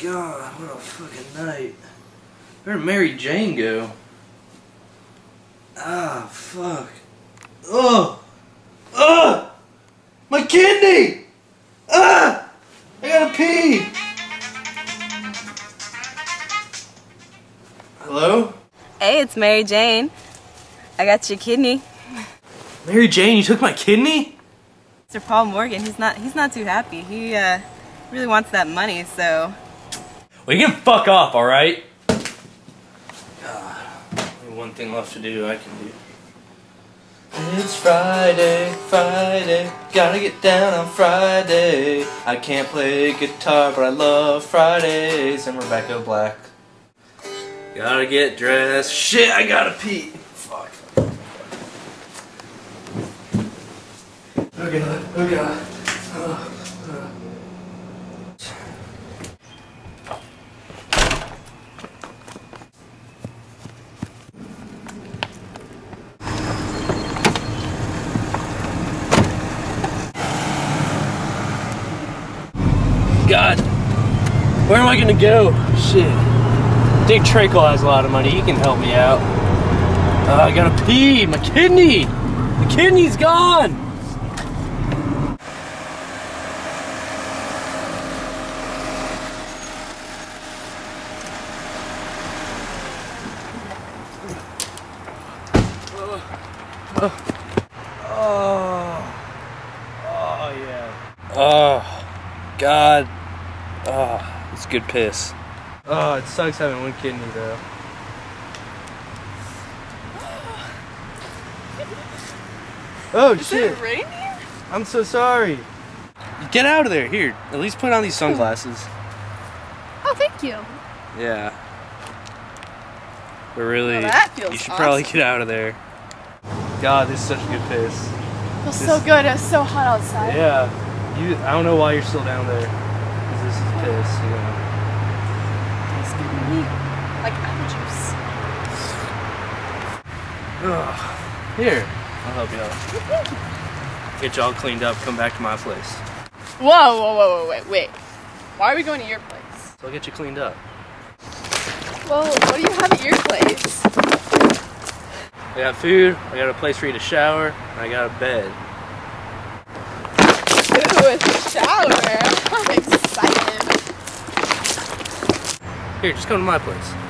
god, what a fucking night. Where'd Mary Jane go? Ah, fuck. Oh! Ah! My kidney! Ah! I gotta pee! Hello? Hey, it's Mary Jane. I got your kidney. Mary Jane, you took my kidney? Mr. Paul Morgan, he's not he's not too happy. He uh, really wants that money, so Well, you can fuck off, alright? God, only one thing left to do I can do. It's Friday, Friday, gotta get down on Friday. I can't play guitar, but I love Fridays. And Rebecca Black. Gotta get dressed. Shit, I gotta pee. Fuck. Oh god, oh god. God, where am I gonna go? Shit. Dick Trickle has a lot of money. He can help me out. Uh, I gotta pee. My kidney. The kidney's gone. Oh. Oh yeah. Oh. God. Oh, it's good piss. Oh, it sucks having one kidney though. Oh shit! reindeer? I'm so sorry. Get out of there. Here, at least put on these sunglasses. Oh, thank you. Yeah. But really, Well, that feels you should probably get out of there. God, this is such a good piss. It Feels so good. It's so hot outside. Yeah. You. I don't know why you're still down there. This is piss. You know. It's giving me like apple juice. Ugh. Here, I'll help you out. Get you all cleaned up. Come back to my place. Whoa, whoa, whoa, whoa, wait, wait. Why are we going to your place? So I'll get you cleaned up. Well, what do you have at your place? I got food. I got a place for you to shower. And I got a bed. Ooh, it's a shower. I'm excited. Here, just come to my place.